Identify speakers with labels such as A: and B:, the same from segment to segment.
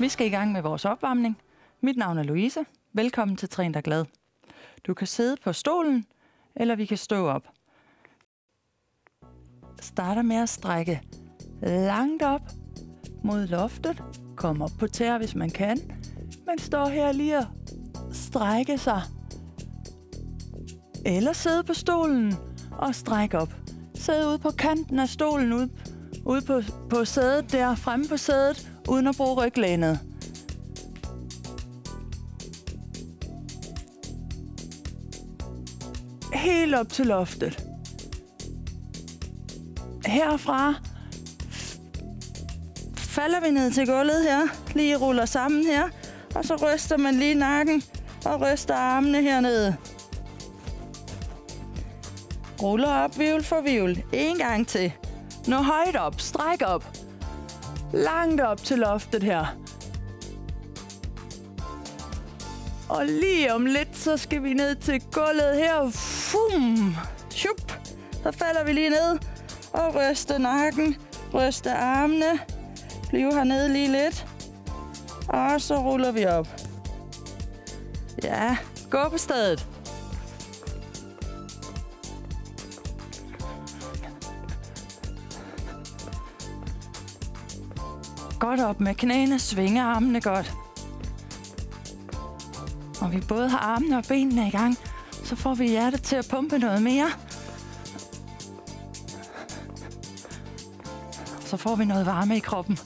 A: Vi skal i gang med vores opvarmning. Mit navn er Louise. Velkommen til Træn dig glad. Du kan sidde på stolen, eller vi kan stå op. Starter med at strække langt op mod loftet. Kom op på tæer, hvis man kan. Men står her lige og strække sig. Eller sidde på stolen og strække op. Sidde ude på kanten af stolen, ude, ude på, på sædet der, fremme på sædet, uden at bruge ryglænet. Helt op til loftet. Herfra falder vi ned til gulvet her. Lige ruller sammen her. Og så ryster man lige nakken og ryster armene hernede. Ruller op, vivl for vivl. En gang til. Nå højt op. Stræk op. Langt op til loftet her. Og lige om lidt, så skal vi ned til gulvet her. Fum! Shup! Så falder vi lige ned og ryster nakken, ryster armene. Bliv hernede lige lidt. Og så ruller vi op. Ja, gå på stedet. Godt op med knæene, svinge armene godt. Og vi både har armene og benene i gang, så får vi hjertet til at pumpe noget mere. Så får vi noget varme i kroppen.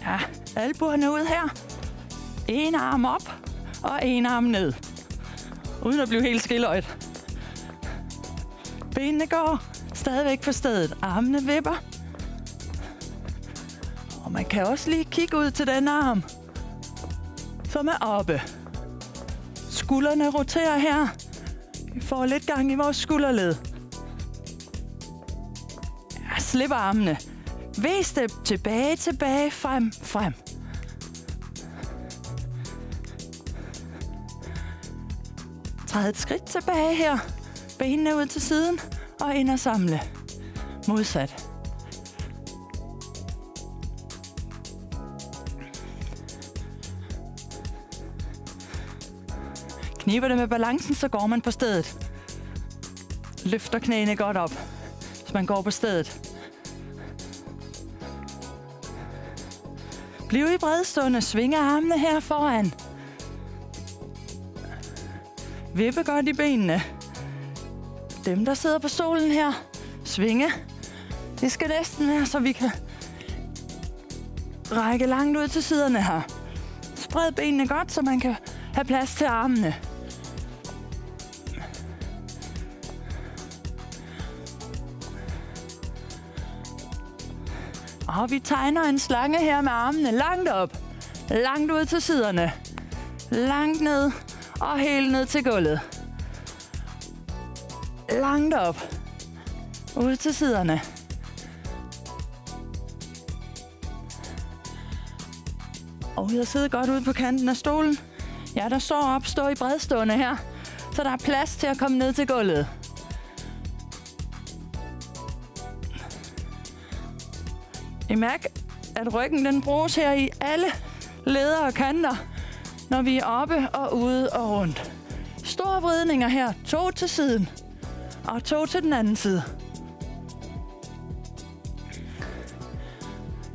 A: Ja, albuerne ud her. En arm op og en arm ned. Uden at blive helt skilløjt. Benene går stadigvæk på stedet. Armene vipper. Og man kan også lige kigge ud til den arm, som er oppe. Skuldrene roterer her. Vi får lidt gang i vores skulderled. Ja, slip armene. V-step tilbage, tilbage, frem, frem. Træde et skridt tilbage her. Benene ud til siden og ind og samle. Modsat. Kniber det med balancen, så går man på stedet. Løfter knæene godt op, så man går på stedet. Bliv i bredstående. Svinge armene her foran. Vippe godt i benene. Dem, der sidder på stolen her, svinge. Det skal næsten være, så vi kan række langt ud til siderne her. Spred benene godt, så man kan have plads til armene. Og vi tegner en slange her med armene langt op. Langt ud til siderne. Langt ned og helt ned til gulvet. Langt op. Ud til siderne. Og jeg sidder godt ude på kanten af stolen. Ja, der står op, står i bredstående her. Så der er plads til at komme ned til gulvet. I mærk, at ryggen den bruges her i alle leder og kanter, når vi er oppe og ude og rundt. Store vridninger her. To til siden. Og to til den anden side.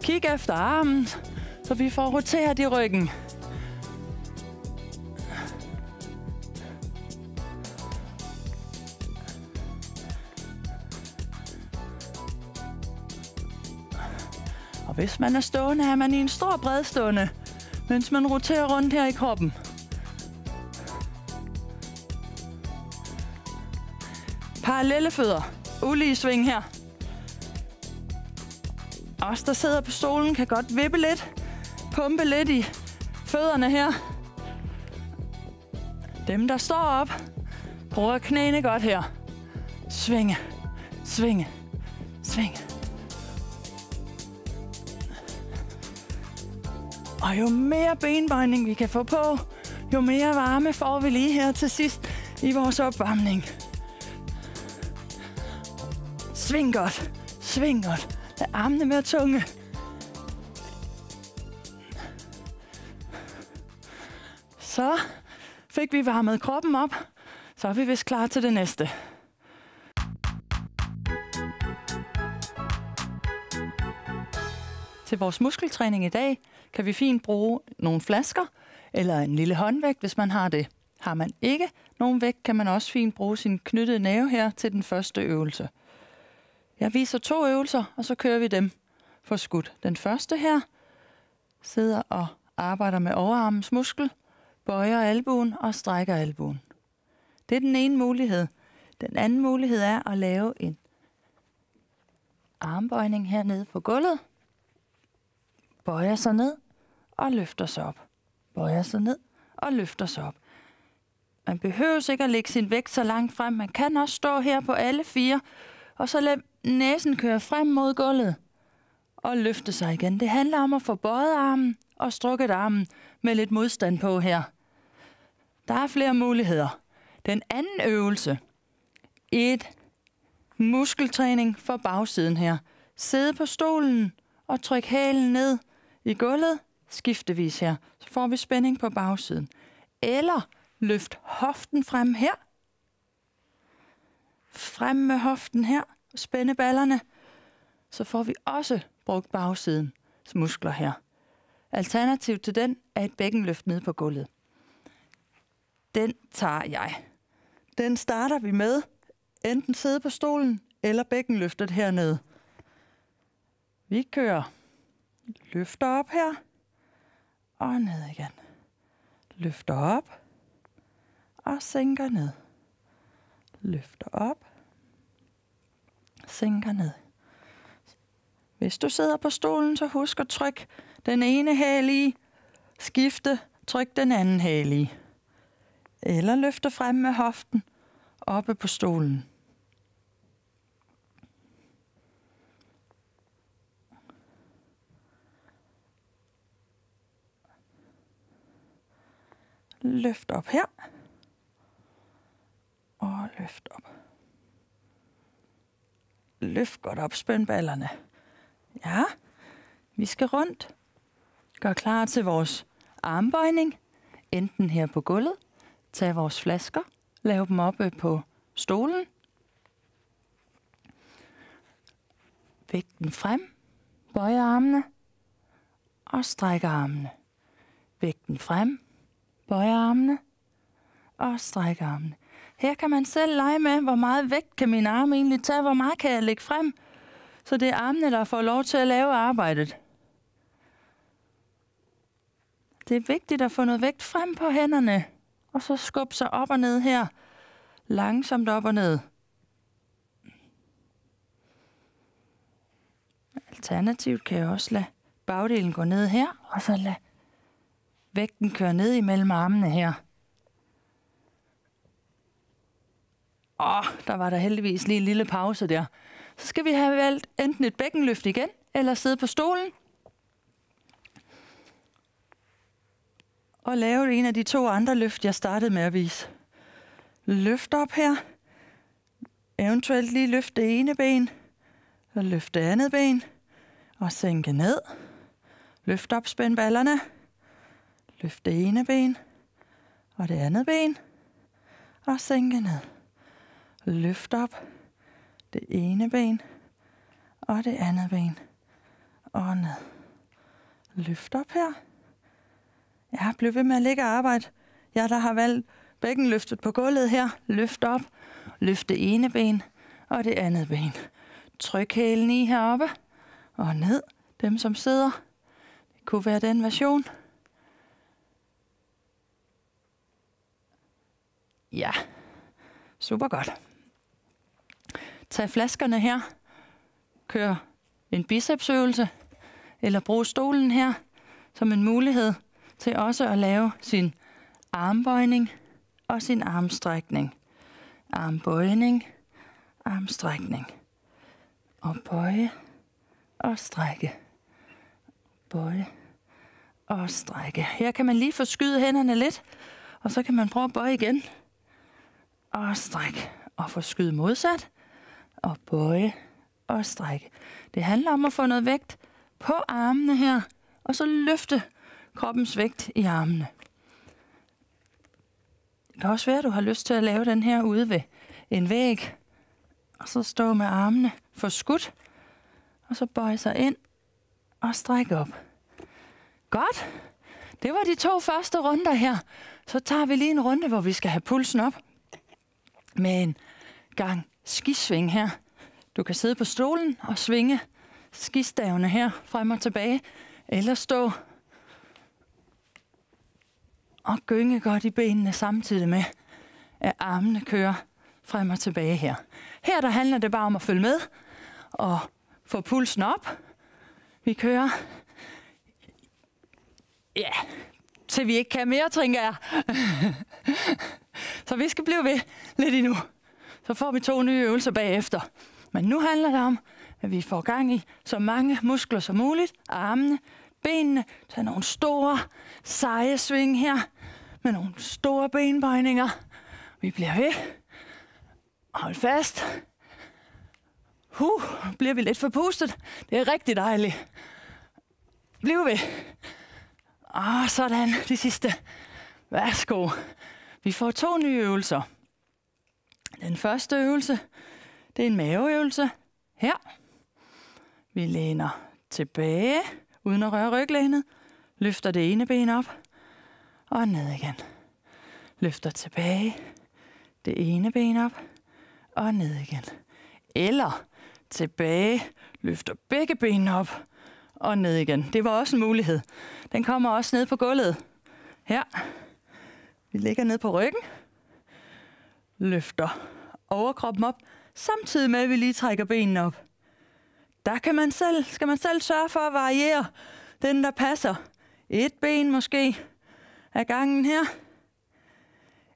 A: Kig efter armen, så vi får roteret i ryggen. Og hvis man er stående, er man i en stor bredstående, mens man roterer rundt her i kroppen. Parallelle fødder. Ulige sving her. Os, der sidder på stolen, kan godt vippe lidt. Pumpe lidt i fødderne her. Dem, der står op, bruger knæene godt her. Svinge, svinge, svinge. Og jo mere benbøjning vi kan få på, jo mere varme får vi lige her til sidst i vores opvarmning. Sving godt. Sving godt. Lad armene være tunge. Så fik vi varmet kroppen op. Så er vi vist klar til det næste. Til vores muskeltræning i dag kan vi fint bruge nogle flasker eller en lille håndvægt, hvis man har det. Har man ikke nogen vægt, kan man også fint bruge sin knyttede næve her til den første øvelse. Jeg viser to øvelser, og så kører vi dem for skudt. Den første her sidder og arbejder med overarmens muskel, bøjer albuen og strækker albuen. Det er den ene mulighed. Den anden mulighed er at lave en armbøjning hernede på gulvet. Bøjer sig ned og løfter sig op. Bøjer sig ned og løfter sig op. Man behøver ikke at lægge sin vægt så langt frem. Man kan også stå her på alle fire, og så lade næsen køre frem mod gulvet og løfte sig igen. Det handler om at få bøjet armen og strukket armen med lidt modstand på her. Der er flere muligheder. Den anden øvelse, et muskeltræning for bagsiden her. Sidde på stolen og tryk hælen ned i gulvet skiftevis her. Så får vi spænding på bagsiden. Eller løft hoften frem her. Frem med hoften her. Spænde ballerne. Så får vi også brugt bagsidens muskler her. Alternativ til den er et bækkenløft ned på gulvet. Den tager jeg. Den starter vi med enten sidde på stolen eller bækkenløftet hernede. Vi kører. Løfter op her. Og ned igen. Løfter op. Og sænker ned. Løfter op. Sænker ned. Hvis du sidder på stolen, så husk at trykke den ene hæl i. Skifte. Tryk den anden hæl i. Eller løfte frem med hoften oppe på stolen. Løft op her. Og løft op. Løft godt op, spænd ballerne. Ja, vi skal rundt. Gør klar til vores armbøjning. Enten her på gulvet. Tag vores flasker. Lav dem oppe øh, på stolen. Vægten frem. Bøj armene. Og stræk armene. Vægten frem. Bøjer armene. Og strækker armene. Her kan man selv lege med, hvor meget vægt kan min arme egentlig tage, hvor meget kan jeg lægge frem. Så det er armene, der får lov til at lave arbejdet. Det er vigtigt at få noget vægt frem på hænderne, og så skubbe sig op og ned her. Langsomt op og ned. Alternativt kan jeg også lade bagdelen gå ned her, og så lade vægten kører ned imellem armene her. Åh, der var der heldigvis lige en lille pause der. Så skal vi have valgt enten et bækkenløft igen, eller sidde på stolen. Og lave en af de to andre løft, jeg startede med at vise. Løft op her. Eventuelt lige løfte det ene ben. Og løfte det andet ben. Og sænke ned. Løft op, spænd ballerne. Løft det ene ben. Og det andet ben. Og sænke ned. Løft op. Det ene ben. Og det andet ben. Og ned. Løft op her. Ja, bliv ved med at ligge og arbejde. Jeg der har valgt bækkenløftet på gulvet her. Løft op. Løft det ene ben og det andet ben. Tryk hælen i heroppe og ned. Dem som sidder. Det kunne være den version. Ja, super godt. Tag flaskerne her. Kør en bicepsøvelse. Eller brug stolen her som en mulighed til også at lave sin armbøjning og sin armstrækning. Armbøjning, armstrækning. Og bøje og strække. Bøje og strække. Her kan man lige forskyde hænderne lidt, og så kan man prøve at bøje igen. Og stræk. og forskyde modsat. Og bøje og strække. Det handler om at få noget vægt på armene her, og så løfte kroppens vægt i armene. Det kan også være, at du har lyst til at lave den her ude ved en væg, og så stå med armene for skudt, og så bøje sig ind og strække op. Godt. Det var de to første runder her. Så tager vi lige en runde, hvor vi skal have pulsen op med en gang skisving her. Du kan sidde på stolen og svinge skistavene her frem og tilbage, eller stå og gynge godt i benene samtidig med, at armene kører frem og tilbage her. Her der handler det bare om at følge med og få pulsen op. Vi kører. Ja, til vi ikke kan mere, tænker jeg. Så vi skal blive ved lidt endnu. Så får vi to nye øvelser bagefter. Men nu handler det om, at vi får gang i så mange muskler som muligt. Armene, benene, tag nogle store, seje sving her med nogle store benbøjninger. Vi bliver ved. Hold fast. Huh, bliver vi lidt forpustet. Det er rigtig dejligt. Bliv ved. Og sådan, de sidste. Værsgo. Vi får to nye øvelser. Den første øvelse, det er en maveøvelse. Her. Vi læner tilbage, uden at røre ryglænet. Løfter det ene ben op. Og ned igen. Løfter tilbage. Det ene ben op. Og ned igen. Eller tilbage. Løfter begge ben op. Og ned igen. Det var også en mulighed. Den kommer også ned på gulvet. Her. Vi ligger ned på ryggen. Løfter overkroppen op, samtidig med, at vi lige trækker benene op. Der kan man selv, skal man selv sørge for at variere den, der passer. Et ben måske af gangen her.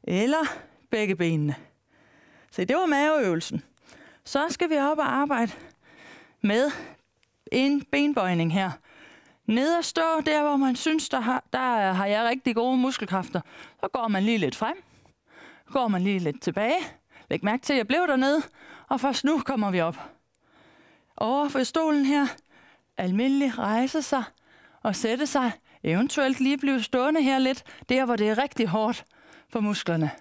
A: Eller begge benene. Så det var maveøvelsen. Så skal vi op og arbejde med en benbøjning her. Ned og stå der, hvor man synes, der har, der har jeg rigtig gode muskelkræfter. Så går man lige lidt frem. Går man lige lidt tilbage. Læg mærke til, at jeg blev dernede, og først nu kommer vi op. Over for stolen her. Almindelig rejse sig og sætte sig. Eventuelt lige blive stående her lidt, der hvor det er rigtig hårdt for musklerne.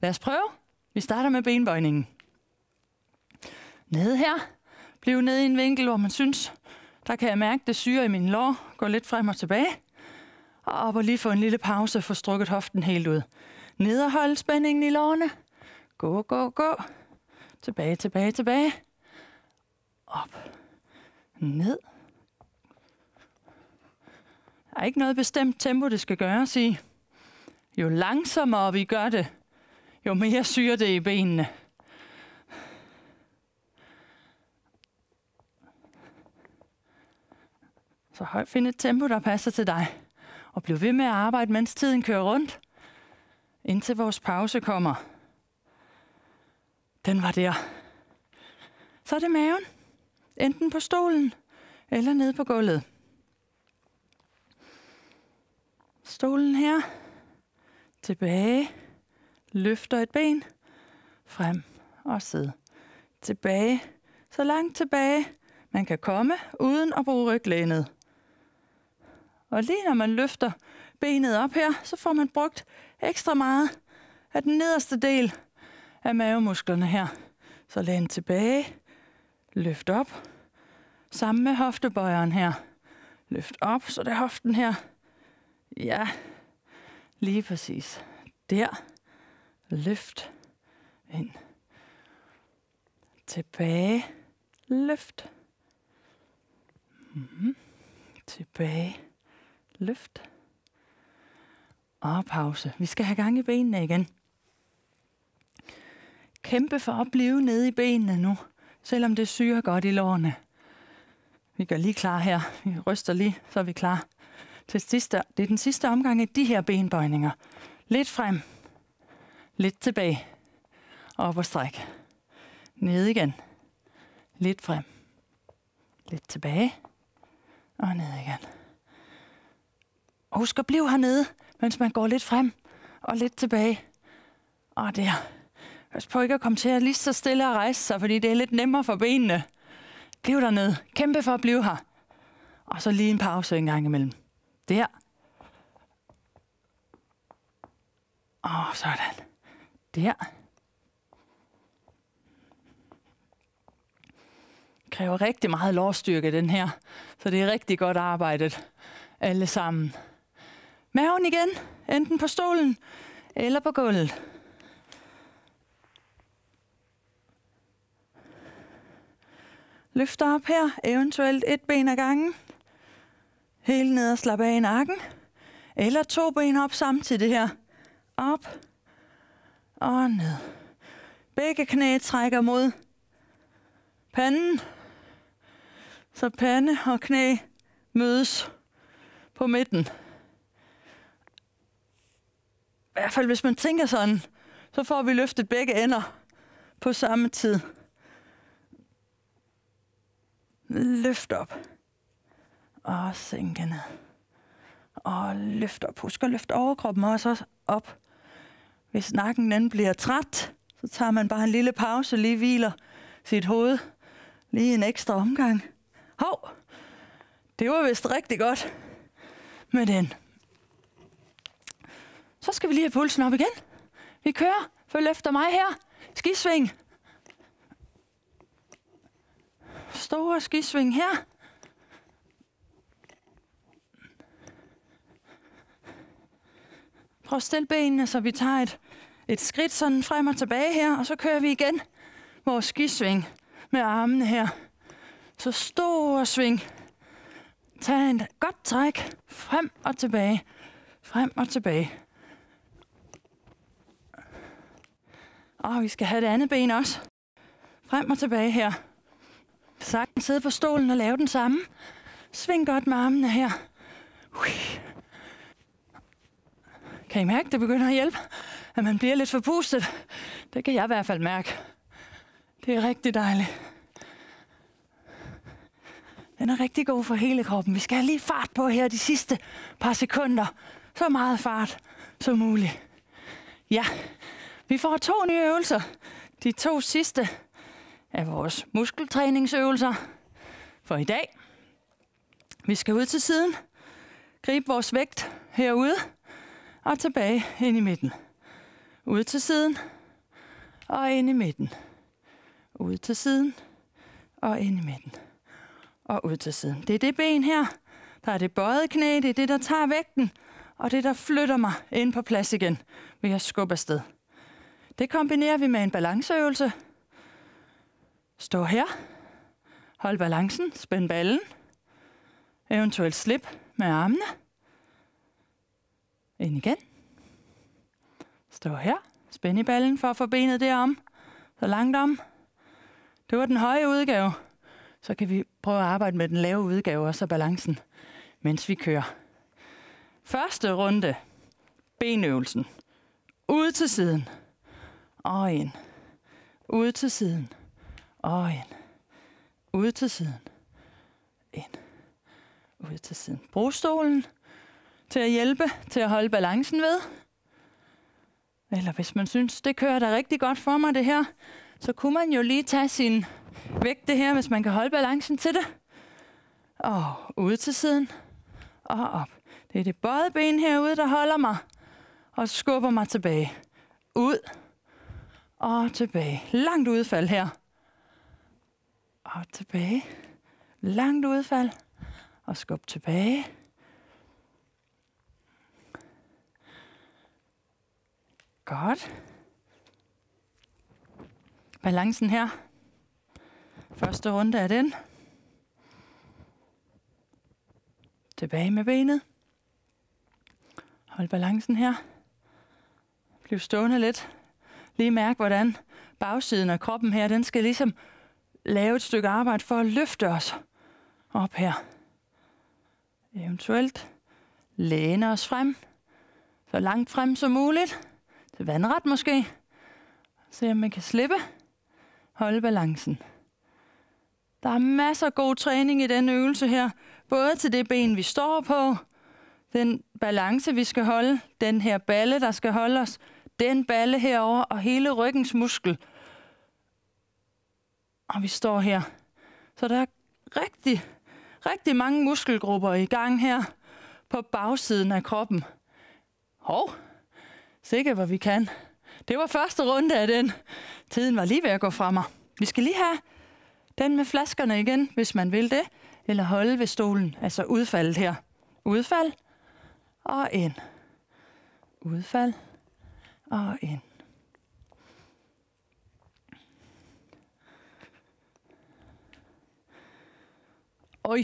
A: Lad os prøve. Vi starter med benbøjningen. Nede her. Bliv nede i en vinkel, hvor man synes, der kan jeg mærke det syre i min lår. Gå lidt frem og tilbage. Og op og lige få en lille pause, for strukket hoften helt ud. Ned og holde spændingen i lårene. Gå, gå, gå. Tilbage, tilbage, tilbage. Op. Ned. Der er ikke noget bestemt tempo, det skal gøres i. Jo langsommere vi gør det, jo mere syre det i benene. Så høj, find et tempo, der passer til dig. Og bliv ved med at arbejde, mens tiden kører rundt, indtil vores pause kommer. Den var der. Så er det maven. Enten på stolen eller nede på gulvet. Stolen her. Tilbage. Løfter et ben. Frem og sid. Tilbage. Så langt tilbage man kan komme uden at bruge ryglænet. Og lige når man løfter benet op her, så får man brugt ekstra meget af den nederste del af mavemusklerne her. Så læn tilbage, løft op, sammen med hoftebøjeren her. Løft op, så det er hoften her. Ja, lige præcis. Der. Løft. Ind. Tilbage. Løft. Mm-hmm. Tilbage. Løft. Og pause. Vi skal have gang i benene igen kæmpe for at blive nede i benene nu, selvom det syrer godt i lårene. Vi gør lige klar her. Vi ryster lige, så er vi klar. Til sidste, det er den sidste omgang af de her benbøjninger. Lidt frem. Lidt tilbage. Op og stræk. Ned igen. Lidt frem. Lidt tilbage. Og ned igen. Og husk at blive hernede, mens man går lidt frem og lidt tilbage. Og der. Pas på ikke at komme til at lige så stille og rejse sig, fordi det er lidt nemmere for benene. Bliv dernede. Kæmpe for at blive her. Og så lige en pause en gang imellem. Der. Og sådan. Der. kræver rigtig meget lårstyrke, den her. Så det er rigtig godt arbejdet, alle sammen. Maven igen, enten på stolen eller på gulvet. Løfter op her, eventuelt et ben ad gangen. Helt ned og slap af i nakken. Eller to ben op samtidig her. Op og ned. Begge knæ trækker mod panden. Så pande og knæ mødes på midten. I hvert fald hvis man tænker sådan, så får vi løftet begge ender på samme tid. Løft op. Og sænke ned. Og løft op. Husk at løfte overkroppen også op. Hvis nakken den bliver træt, så tager man bare en lille pause, lige hviler sit hoved. Lige en ekstra omgang. Hov, det var vist rigtig godt med den. Så skal vi lige have pulsen op igen. Vi kører. Følg efter mig her. Skisving. Store skisving her. Prøv at stille benene, så vi tager et, et skridt sådan frem og tilbage her, og så kører vi igen vores skisving med armene her. Så stor sving. Tag en godt træk. Frem og tilbage. Frem og tilbage. Åh, vi skal have det andet ben også. Frem og tilbage her. Sagtens sidde på stolen og lave den samme. Sving godt med armene her. Kan I mærke, det begynder at hjælpe? At man bliver lidt forpustet? Det kan jeg i hvert fald mærke. Det er rigtig dejligt. Den er rigtig god for hele kroppen. Vi skal have lige fart på her de sidste par sekunder. Så meget fart som muligt. Ja, vi får to nye øvelser. De to sidste af vores muskeltræningsøvelser for i dag. Vi skal ud til siden, gribe vores vægt herude og tilbage ind i midten. Ud til siden og ind i midten. Ud til siden og ind i midten og ud til siden. Det er det ben her, der er det bøjet knæ, det er det, der tager vægten, og det, der flytter mig ind på plads igen ved at skubbe afsted. Det kombinerer vi med en balanceøvelse. Stå her. Hold balancen. Spænd ballen. Eventuelt slip med armene. Ind igen. Stå her. Spænd i ballen for at få benet derom. Så langt om. Det var den høje udgave så kan vi prøve at arbejde med den lave udgave og så balancen, mens vi kører. Første runde, benøvelsen. Ud til siden, og ind. Ud til siden, og ind. Ud til siden, ind. Ud til siden. Brug stolen til at hjælpe til at holde balancen ved. Eller hvis man synes, det kører da rigtig godt for mig det her, så kunne man jo lige tage sin vægte her, hvis man kan holde balancen til det. Og ud til siden. Og op. Det er det bøjet ben herude, der holder mig. Og skubber mig tilbage. Ud. Og tilbage. Langt udfald her. Og tilbage. Langt udfald. Og skub tilbage. Godt. Balancen her Første runde er den. Tilbage med benet. Hold balancen her. Bliv stående lidt. Lige mærke, hvordan bagsiden af kroppen her, den skal ligesom lave et stykke arbejde for at løfte os op her. Eventuelt læne os frem. Så langt frem som muligt. Til vandret måske. Se om man kan slippe. Holde balancen. Der er masser af god træning i den øvelse her. Både til det ben, vi står på, den balance, vi skal holde, den her balle, der skal holde os, den balle herover og hele ryggens muskel. Og vi står her. Så der er rigtig, rigtig mange muskelgrupper i gang her på bagsiden af kroppen. Hov, sikkert hvor vi kan. Det var første runde af den. Tiden var lige ved at gå fra mig. Vi skal lige have den med flaskerne igen, hvis man vil det. Eller holde ved stolen, altså udfaldet her. Udfald og ind. Udfald og ind. Oj,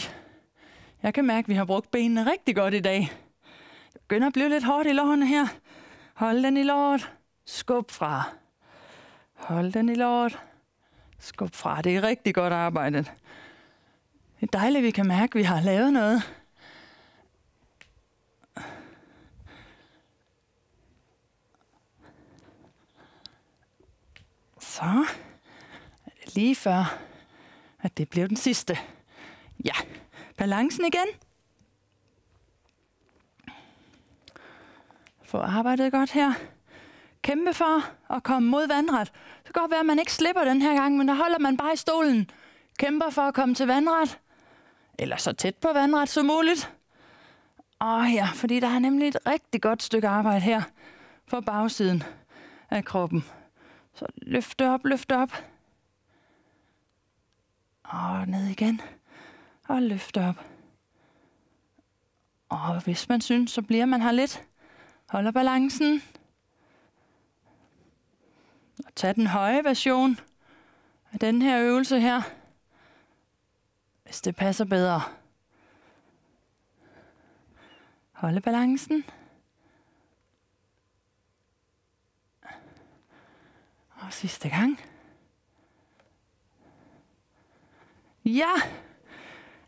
A: jeg kan mærke, at vi har brugt benene rigtig godt i dag. Det begynder at blive lidt hårdt i lårene her. Hold den i låret. Skub fra. Hold den i låret. Skub fra. Det er rigtig godt arbejdet. Det er dejligt, at vi kan mærke, at vi har lavet noget. Så er det lige før, at det blev den sidste. Ja, balancen igen. Få arbejdet godt her. Kæmpe for at komme mod vandret. Så kan godt være, at man ikke slipper den her gang, men der holder man bare i stolen. Kæmper for at komme til vandret. Eller så tæt på vandret som muligt. Åh ja, fordi der er nemlig et rigtig godt stykke arbejde her for bagsiden af kroppen. Så løft op, løft op. Og ned igen. Og løft op. Og hvis man synes, så bliver man her lidt. Holder balancen. Og tag den høje version af den her øvelse her. Hvis det passer bedre. Holde balancen. Sidste gang. Ja,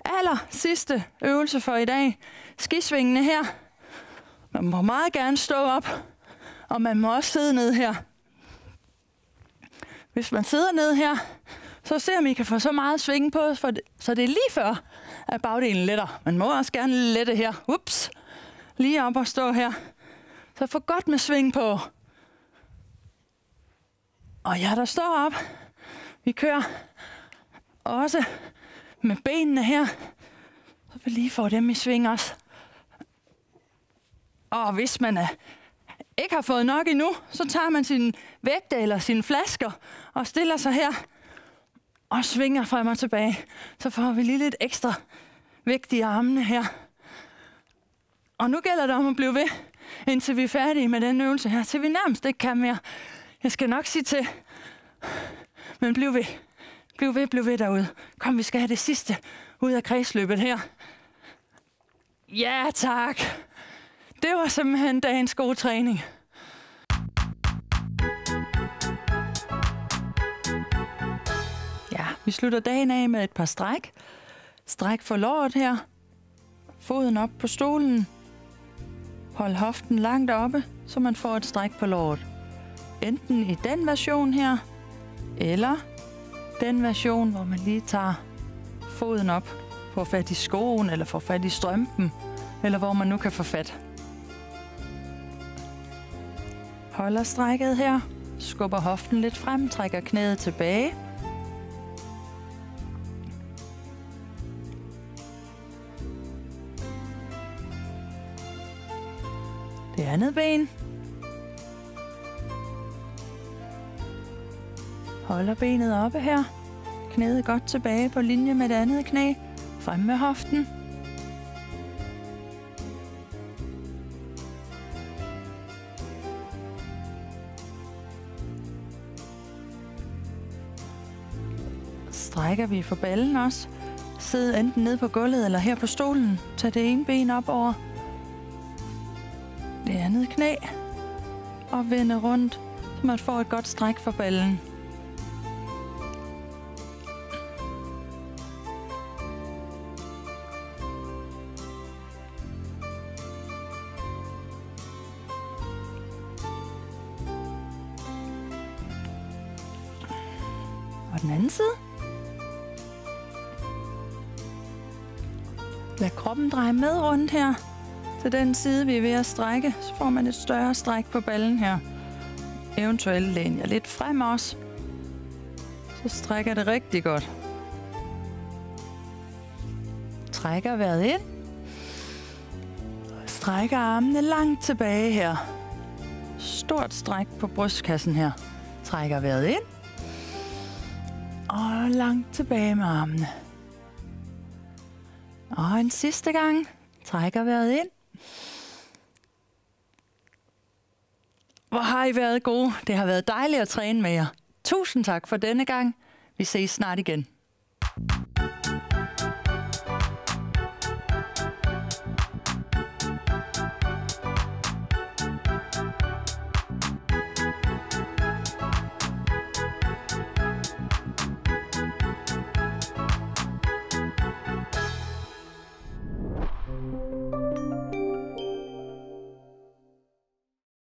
A: aller sidste øvelse for i dag. Skisvingene her. Man må meget gerne stå op, og man må også sidde ned her. Hvis man sidder ned her, så ser om I kan få så meget sving på, for det, så det er lige før, at bagdelen letter. Man må også gerne lette her. Ups. Lige op og stå her. Så få godt med sving på. Og ja, der står op. Vi kører også med benene her. Så vi lige får dem i sving også. Og hvis man er, ikke har fået nok endnu, så tager man sin vægte eller sine flasker og stiller sig her og svinger frem og tilbage. Så får vi lige lidt ekstra vægt i armene her. Og nu gælder det om at blive ved, indtil vi er færdige med den øvelse her, til vi nærmest ikke kan mere. Jeg skal nok sige til, men bliv ved. Bliv ved, bliv ved derude. Kom, vi skal have det sidste ud af kredsløbet her. Ja, tak. Det var simpelthen dagens gode træning. Ja, vi slutter dagen af med et par stræk. Stræk for låret her. Foden op på stolen. Hold hoften langt oppe, så man får et stræk på låret. Enten i den version her, eller den version, hvor man lige tager foden op, får fat i skoen, eller får fat i strømpen, eller hvor man nu kan få fat. Holder strækket her, skubber hoften lidt frem, trækker knæet tilbage. Det andet ben. Holder benet oppe her. Knæet godt tilbage på linje med det andet knæ. Frem med hoften. Strækker vi for ballen også. Sid enten ned på gulvet eller her på stolen. Tag det ene ben op over det andet knæ. Og vende rundt, så man får et godt stræk for ballen. Dreje med rundt her. Til den side, vi er ved at strække, så får man et større stræk på ballen her. Eventuelt læn jeg lidt frem også. Så strækker det rigtig godt. Trækker vejret ind. Strækker armene langt tilbage her. Stort stræk på brystkassen her. Trækker vejret ind. Og langt tilbage med armene. Og en sidste gang. Trækker vejret ind. Hvor har I været gode. Det har været dejligt at træne med jer. Tusind tak for denne gang. Vi ses snart igen.